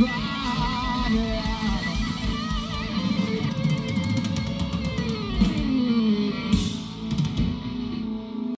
Rock.